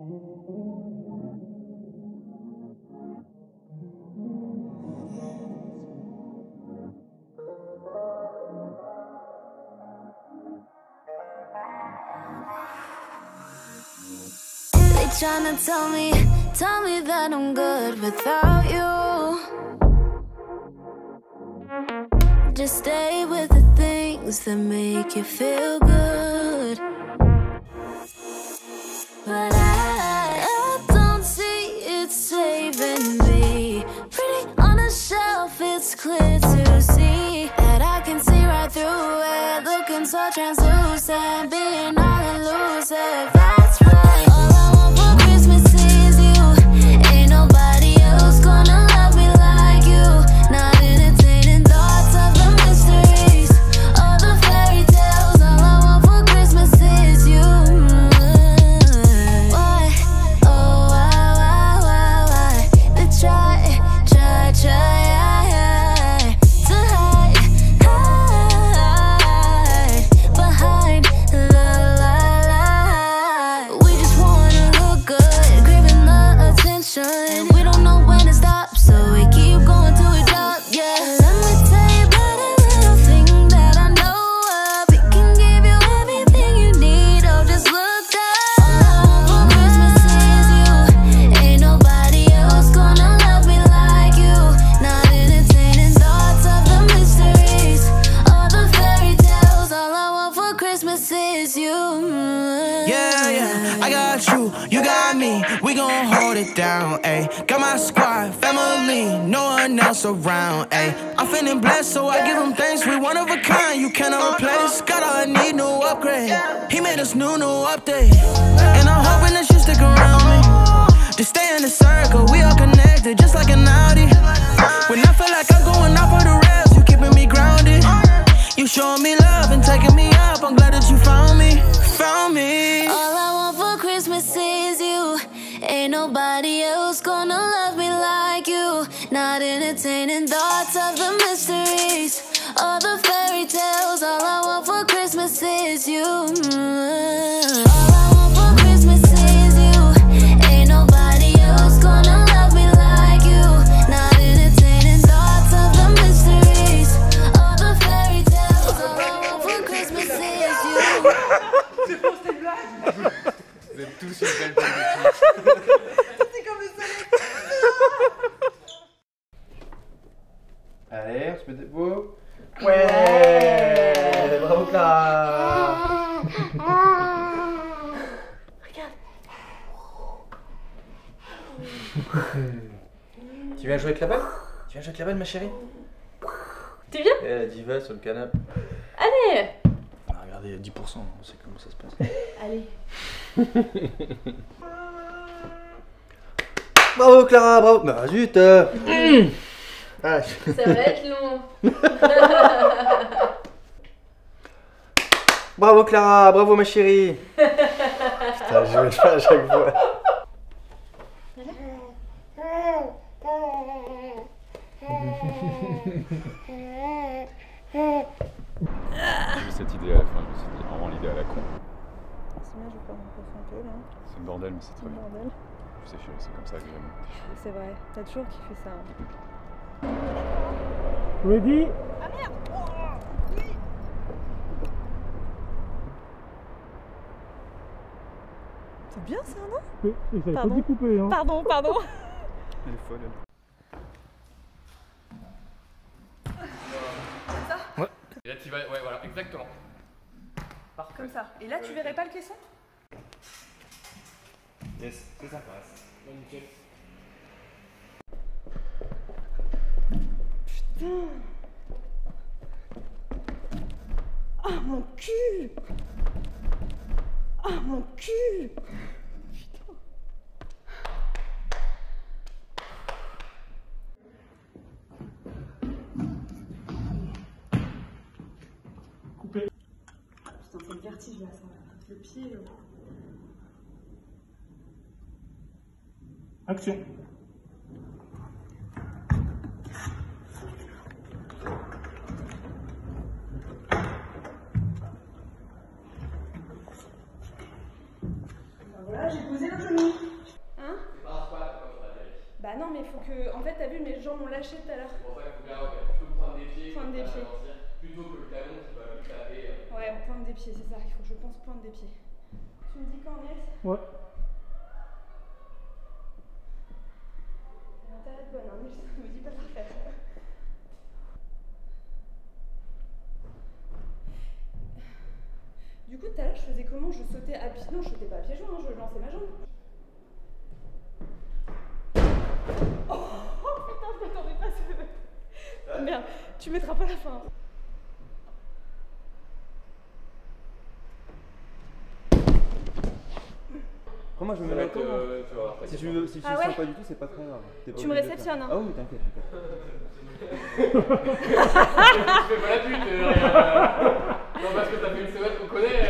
They tryna tell me, tell me that I'm good without you. Just stay with the things that make you feel good. Around, ayy. I'm feeling blessed, so I give him thanks. We one of a kind, you cannot replace. Got all I need, no upgrade. He made us new, no update. And I'm hoping that you stick around me. Just stay in the circle, we all connected, just like an Audi. Thoughts of the mysteries, all the fairy tales. All I want for chérie Tu viens Eh, diva sur le canapé. Allez Ah, regardez, 10%, on sait comment ça se passe. Allez. Bravo Clara, bravo Bah zut euh. Ah, je- Ça va être long. Bravo Clara, bravo ma chérie Putain, je vais le faire à chaque fois. J'ai eu cette idée à la fin, je me suis dit, vraiment l'idée à la con. C'est bien, je vais pas me concentrer là. C'est le bordel, mais c'est très bien. Bordel. C'est chérie, c'est comme ça que j'aime. C'est vrai, t'as toujours kiffé ça. hein. Ready C'est bien ça, non? Oui, ça pas Pardon. découpé, hein. Pardon, pardon. Elle est folle, elle. Et là, tu vas. Ouais, voilà, exactement. Comme ça. Et là, tu verrais pas le caisson? Yes, c'est ça passe. Ah mon cul Ah mon cul Coupé. Putain, c'est le vertige là, ça. Le pied. là. Action. Voilà, j'ai posé un genou. genou. Hein Bah non, mais faut que. En fait, t'as vu, mes jambes m'ont lâché tout à l'heure. Pointe des pieds. Plutôt que le talon qui va lui taper. Ouais, pointe des pieds, c'est ça. Il faut que je pense pointe des pieds. Tu me dis quand, Agnès Ouais. Bonne, hein, mais je me dis pas parfaite. Du coup, tout à l'heure, je faisais comment? Je sautais à pied. Non, je sautais pas à pieds joints, hein, je lançais ma jambe. Oh, oh, putain, je m'attendais pas à ce. Merde, tu mettras pas la fin. Après, moi, je me mets euh, Si tu, veux, si tu Ah le ouais sens pas du tout, c'est pas très grave. Pas Tu me réceptionnes, hein. Ah oui, t'inquiète. t'inquiète. Tu fais pas la pute, euh. Non, parce que t'as fait une semaine qu'on connaît.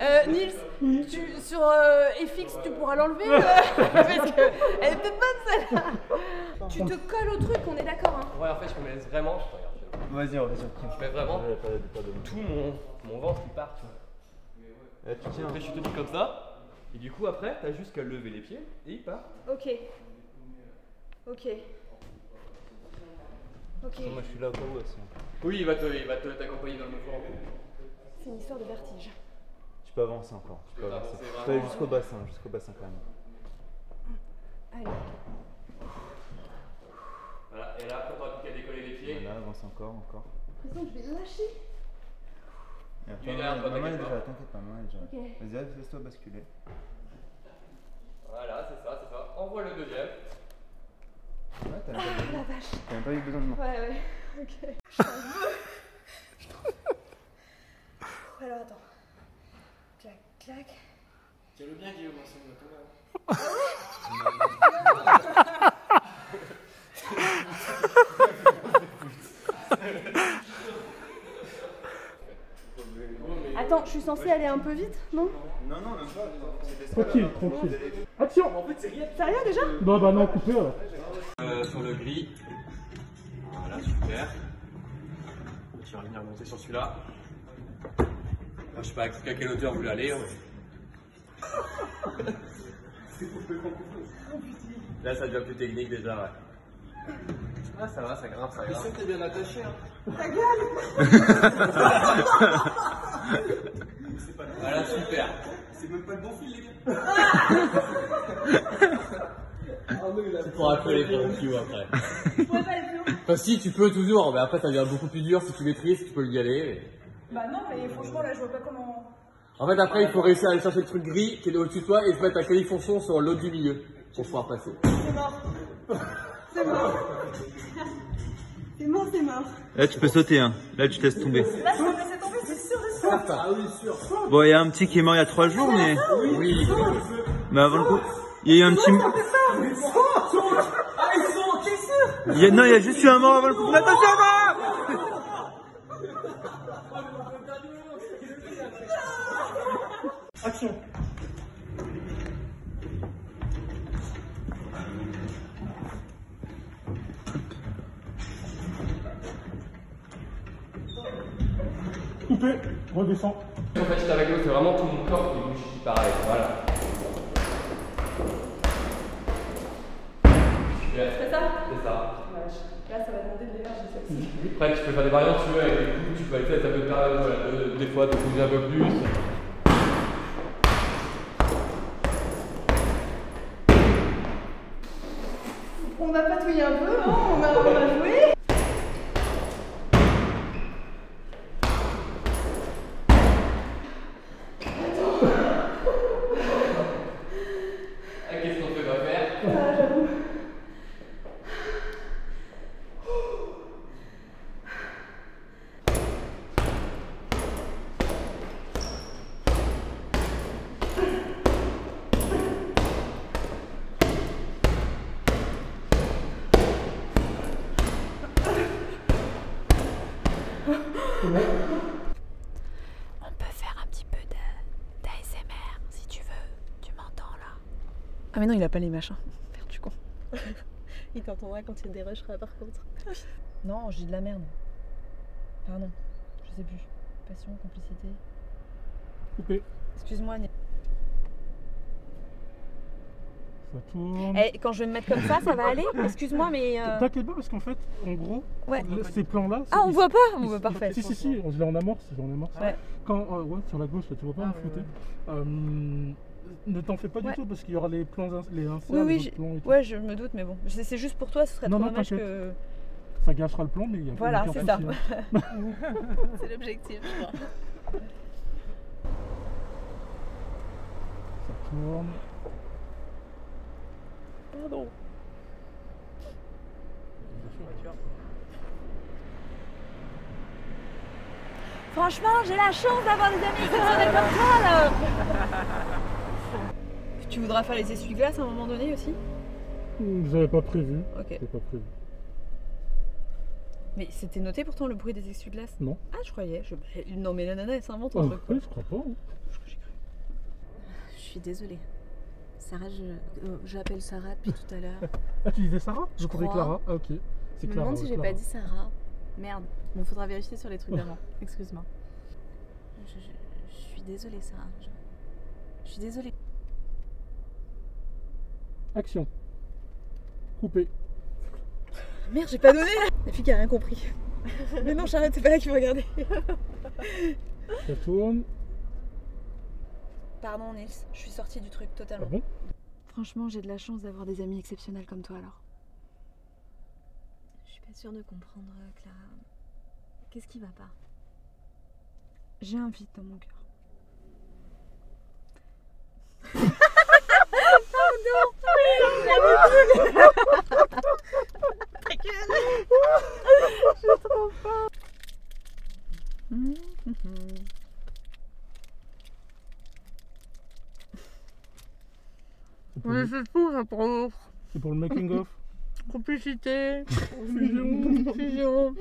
Euh, Nils, tu, sur euh, FX, tu pourras l'enlever euh, Parce que elle est peut-être bonne celle-là. Tu te colles au truc, on est d'accord. Hein. Ouais, en fait, je me laisse vraiment. Vas-y, on va sur je mets vraiment tout mon, mon ventre qui part, tu vois. Tu tiens. Après, je suis tenu comme ça. Et du coup, après, t'as juste qu'à lever les pieds et il part. Ok. Ok. Ok. Moi, je suis là au cas où aussi. Oui, il va t'accompagner dans le mouvement. C'est une histoire de vertige. Tu peux avancer encore. Tu peux avancer. Tu peux aller jusqu'au bassin, jusqu'au bassin quand même. Allez. Voilà, et là, après, t'auras plus qu'à décoller les pieds. Voilà, avance encore, encore. Présent, je vais lâcher. Et là, maman, maman, est t'inquiète déjà là, pas. t'inquiète pas, maman, elle est déjà là. Vas-y, laisse-toi basculer. Voilà, c'est ça, c'est ça. Envoie le deuxième. Ouais, t'as même, Ah pas eu- la vache. t'as même pas eu besoin de moi. Ouais, ouais. Ok. Je t'en veux. Alors attends. Clac, clac. Tu le bien, Guillaume, c'est une Attends, je suis censée aller un peu vite, non Non, non, même pas. Tranquille, tranquille. Action Sérieux déjà Bah bah non, coupé alors. Euh, sur le gris. Voilà, super. Tu vas venir monter sur celui-là. Je sais pas à quelle hauteur vous voulez aller. hein. Là, ça devient plus technique déjà, ouais. Ah, ça va, ça grimpe, ça grimpe. t'es bien attaché, hein. Voilà, super. C'est même pas le bon fil, les gars. tu pourras coller pour le haut après. Je pourrais pas aller plus haut Enfin, si, tu peux toujours, mais après, ça devient beaucoup plus dur si tu maîtrises, tu peux y aller. Bah non, mais franchement là je vois pas comment. En fait, après, il faut réussir à aller chercher le truc gris qui est au-dessus de toi et se mettre à califourchon sur l'autre du milieu pour pouvoir passer. C'est mort. C'est mort. C'est mort, c'est mort. Là, tu peux sauter, hein. Là, tu te laisses tomber. Là je sûr, sûr. Ah oui, sûr. Bon, il y a un petit qui est mort il y a trois jours, mais. Oui. Mais avant le coup. Il y a eu un petit. Il y a... Non, il y a juste eu un mort avant le coup. Mais attention, Action Coupé, redescends. En fait, avec l'eau, c'est vraiment tout mon corps qui bouge qui part avec. Voilà. C'est ça? C'est ça. Là ça va demander de l'énergie celle-ci. Après, tu peux faire des variantes, tu veux, avec les coups, tu peux aller, ça peut te permettre voilà, de- des fois de bouger un peu plus. On a patouillé un peu, hein, on, a, on a joué. Ah, Qu'est-ce qu'on peut pas faire Ah, j'avoue. On peut faire un petit peu de d'ASMR si tu veux. Tu m'entends là Ah mais non, il a pas les machins. Merde, suis con. il t'entendra quand il y a des rushs par contre. non, j'ai de la merde. Pardon, je sais plus. Passion, complicité. Coupé. Excuse-moi, Né- Ça tourne. Eh, quand je vais me mettre comme ça, ça va aller? Excuse-moi, mais. euh, T'inquiète pas parce qu'en fait, en gros, Ouais. le- ces plans-là. Ah, on ils- voit pas? On voit parfait. Si, si, si, je l'ai en amorce, je l'ai en amorce. Ouais. Quand, euh, ouais, sur la gauche, là, tu vois pas, Ah, me ouais, flouter. Euh, ne t'en fais pas Ouais. du tout parce qu'il y aura les plans, les inserts, Oui, oui, les plans et tout. ouais, je me doute, mais bon. C'est juste pour toi, ce serait Non, trop non, dommage que. Ça gâchera le plan, mais il y a Voilà, c'est ça. hein. c'est l'objectif, je crois. Ça tourne. Pardon. Franchement, j'ai la chance d'avoir des amis exceptionnels comme toi là Tu voudras faire les essuie-glaces à un moment donné aussi Hmm, J'avais pas prévu. Ok. J'avais pas prévu. Mais c'était noté pourtant le bruit des essuie-glaces Non. Ah, je croyais. Je- Non, mais la nana, elle s'invente Ah, un truc. quoi. oui, je crois pas. hein. Je suis désolée. Sarah, je, euh, je l'appelle Sarah depuis tout à l'heure. Ah, tu disais Sarah Je Je croyais. Clara. Ah, ok. Je C'est me Clara. demande si j'ai pas dit Sarah. Merde. Bon, faudra vérifier sur les trucs d'avant. Excuse-moi. Je, je- je suis désolée, Sarah. Je, je suis désolée. Action. Coupé. Merde, j'ai pas donné La fille qui a rien compris. mais non, Charlotte, c'est pas là qui me regardait. Ça tourne. Pardon, Nils, je suis sortie du truc totalement. Ah bon? Franchement, j'ai de la chance d'avoir des amis exceptionnels comme toi alors. Je suis pas sûre de comprendre, euh, Clara. Qu'est-ce qui va pas? J'ai un vide dans mon cœur. C'est pour, Mais le... c'est fou, ça pour c'est pour le making of. Complicité, Fusion. fusion,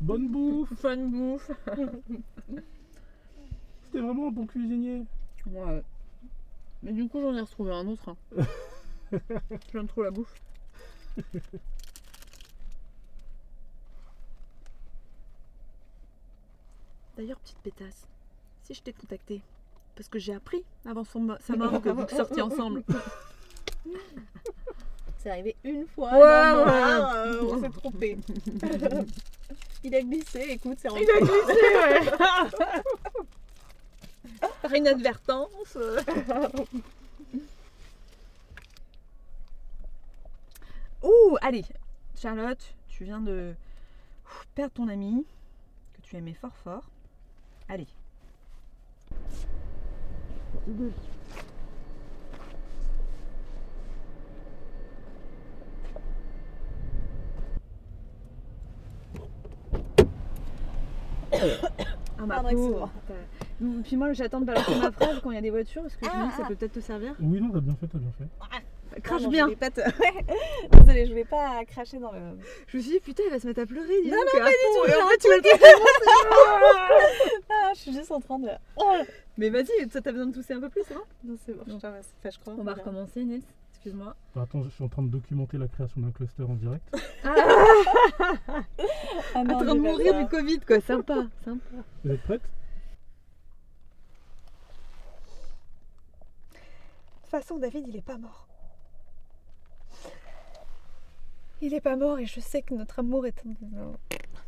Bonne bouffe. fun bouffe. C'était vraiment un bon cuisinier. Ouais. Mais du coup, j'en ai retrouvé un autre. hein. J'aime trop la bouffe. D'ailleurs, petite pétasse, si je t'ai contacté, parce que j'ai appris avant son sa mort que vous sortiez ensemble. C'est arrivé une fois. Ouais, ouais. noir, euh, on s'est trompé. Il a glissé, écoute, c'est rentré. Il a glissé, ouais. Par inadvertance. Ouh, allez, Charlotte, tu viens de perdre ton ami que tu aimais fort fort. Allez. Ah, Puis moi, j'attends de balancer ma phrase quand il y a des voitures parce que je me dis que ça Ah, peut peut-être te servir. Oui, non, t'as bien fait, t'as bien fait. Crache Pardon, bien. Je voulais pas te... Désolée, je voulais pas cracher dans le. Je me suis dit, putain, elle va se mettre à pleurer. dis Non, donc, non, pas du tout, Et en non, fait, tu vas Ah, je suis juste en train de. Mais vas-y, toi, t'as besoin de tousser un peu plus, hein Non, c'est bon, je. Enfin, je crois. On va recommencer, Nils. Excuse-moi. Bah, attends, je suis en train de documenter la création d'un cluster en direct. Ah en non, train de mourir du Covid, quoi. Sympa, sympa. Vous êtes prête De toute façon, David, il est pas mort. Il est pas mort et je sais que notre amour est en...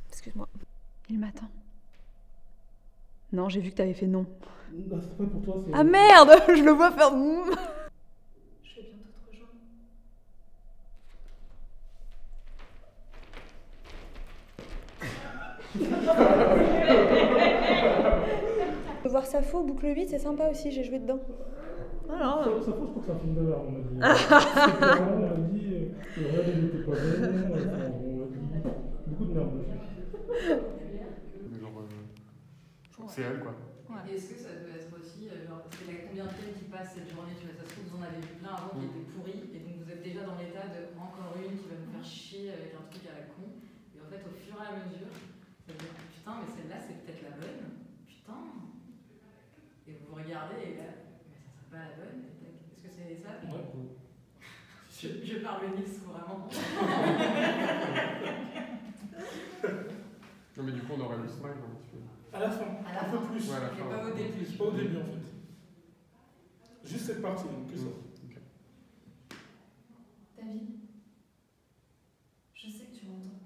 Excuse-moi. Il m'attend. Non, j'ai vu que t'avais fait non. Non, c'est pas pour toi, c'est. Ah merde Je le vois faire... Je vais bientôt te rejoindre. Voir sa faux, boucle 8, c'est sympa aussi, j'ai joué dedans. Voilà. Ça, ça pose pour que c'est un film d'horreur, on m'a dit. Clairement, on m'a dit, le réel il était pas bon, on m'a dit beaucoup de merde dessus. Genre, euh, c'est elle quoi. Et est-ce que ça doit être aussi, euh, genre, parce qu'il y a combien de films qui passent cette journée, tu vois, ça se trouve, vous en avez vu plein avant qui étaient pourris, et donc vous êtes déjà dans l'état de encore une qui va nous faire chier avec un truc à la con, et en fait, au fur et à mesure, ça veut dire, putain, mais celle-là, c'est peut-être la bonne, putain, et vous vous regardez, et là, la bonne, est-ce que c'est ça je, je parle Nice, vraiment. Non mais du coup on aurait le smile un petit peu. À la fin, À la un peu fin. plus. Ouais, à la Mais fin. pas au début. Pas au début en fait. Juste cette partie, donc que ça. Ok. vie. Je sais que tu m'entends.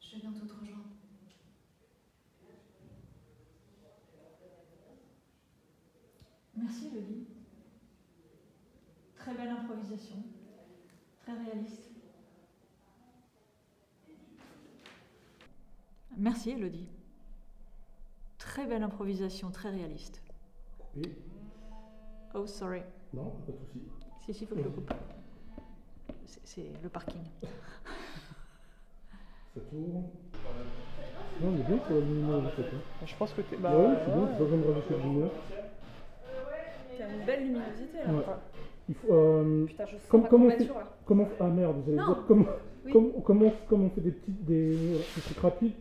Je vais bientôt te rejoindre. Merci Elodie. Très belle improvisation. Très réaliste. Merci Elodie. Très belle improvisation, très réaliste. Oui. Oh, sorry. Non, pas de souci. Si, si, faut que je le coupe. C'est- le parking. Ça tourne. Non, on est bien pour la lumière en fait. hein. Je pense que t'es. Bah, ouais, c'est bien, tu vas besoin de rajouter de lumière. T'as une belle luminosité là. Ouais. Il faut, euh, Putain, je sens comme- ma comment on fait, comment, ah merde, j'allais Non. dire, comment, Oui. comment, comment, comment on fait des petites, des, des trucs rapides,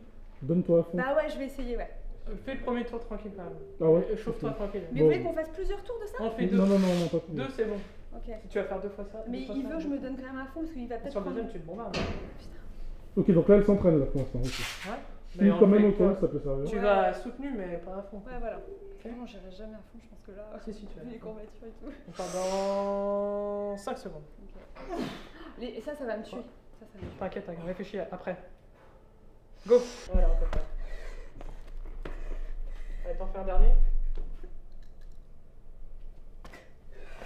donne-toi à fond. Bah ouais, je vais essayer, ouais. Euh, Fais le premier tour tranquille quand même. Ah ouais Euh, Chauffe-toi tranquille. Mais Bon. vous voulez qu'on fasse plusieurs tours de ça On fait deux. Non, non, non, non, pas plus. Deux, c'est bon. Ok. Si tu vas faire deux fois ça. Mais deux fois il ça, veut que je me donne quand même à fond parce qu'il va peut-être Sur le prendre... deuxième, tu te bombardes. Ok, donc là, elle s'entraîne là pour l'instant. ok. Ouais. Mais on quand même au quoi cas, ça peut servir. Tu vas soutenu, mais pas à fond. Ouais, voilà. Non, j'irai jamais à fond, je pense que là... Si, si, tu vas. Les courbatures et tout. On part dans 5 secondes. Les- Et ça, ça va me tuer. Ça, ça va me tuer. T'inquiète, t'inquiète, réfléchis après. Go Voilà, on peut faire. Allez, t'en fais un dernier.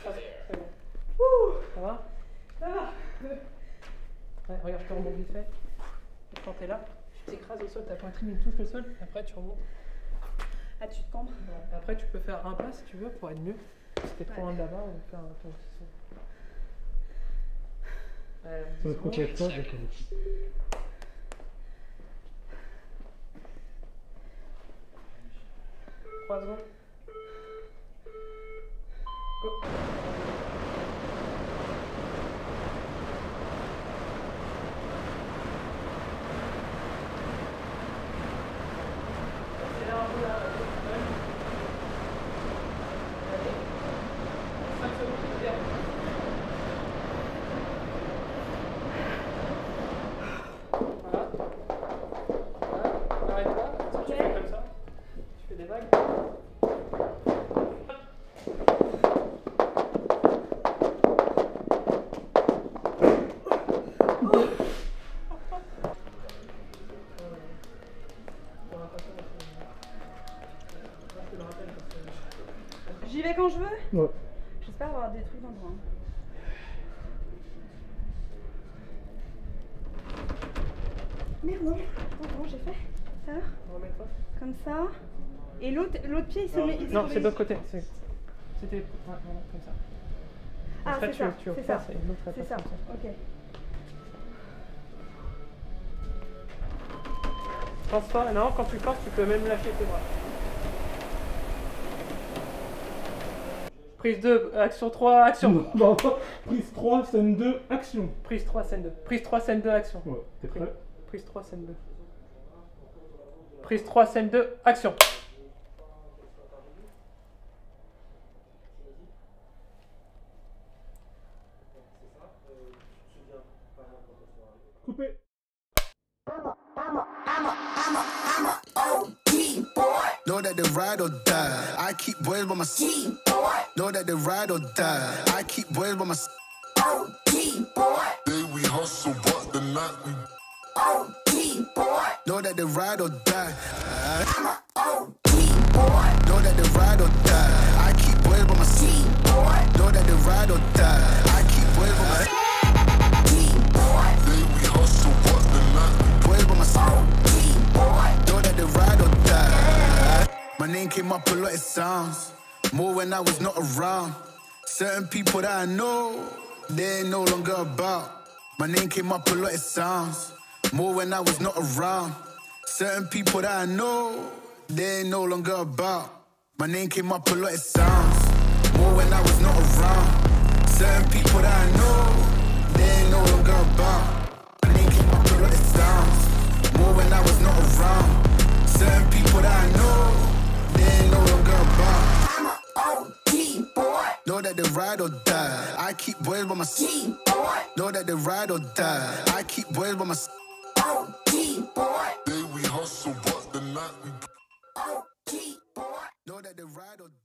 Ah, c'est bon. Ça va Ça va Ouais, regarde, je te remonte vite fait. Quand t'es là, tu t'écrases au sol, ta poitrine touche le sol, après tu remontes. Ah, tu te cambres Ouais. Après, tu peux faire un pas si tu veux pour être mieux. Si t'es trop loin de là-bas, on va faire un petit saut. Ouais, Ça 10 va être contre secondes. Ça, d'accord. ok. Trois secondes. Go. Accélère un peu là. Ouais. Allez. Cinq secondes, c'est bien. Voilà. Voilà. Arrête là. Tu fais comme ça. Tu fais des vagues. J'y vais quand je veux Ouais. J'espère avoir des trucs dans le bras. Merde, non. Attends, comment j'ai fait Ça va Comme ça. Et l'autre l'autre pied, il se met. il se Non, c'est de l'autre côté. c'est- C'était. Ouais, voilà, comme ça. Ah, Après, c'est tu, ça. tu C'est ça. repasses et l'autre elle C'est passe ça. comme Ok. Pense pas, non, quand tu forces, tu peux même lâcher tes bras. Prise 2, action 3, action. Non, non, pas. Prise 3, scène 2, action. Prise 3, scène 2. Prise 3, scène 2, action. Ouais, t'es Prise- prêt? Prise 3, scène 2. Prise 3, scène 2, action. Coupé. Know that they ride or die. I keep boys by my side. Know that they ride or die. I keep boys by my side. Day we hustle, but the night we. Know that they ride or die. I'm a OG Boy Know that they ride or die. I keep boys by my side. Know that they ride or die. I keep boys by my side. Day we hustle, but the night we. Boys by my side. Know that they ride or die. My name came up a lot, it sounds. More when I was not around. Certain people that I know, they ain't no longer about. My name came up a lot, it sounds. More when I was not around. Certain people that I know, they ain't no longer about. My name came up a lot, it sounds. More when I was not around. Certain people that I know, they ain't no longer about. My name came up a lot, it sounds. More when I was not around. Certain people that I know, they ain't no longer about. I'm an OG boy. Know that they ride or die. I keep boys by my side. Know that they ride or die. I keep boys by my side. Day we hustle, but the night we. Know that the ride or die.